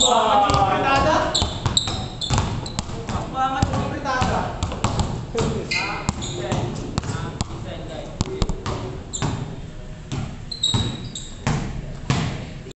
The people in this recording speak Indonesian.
Wah, fritada. Banget fritada.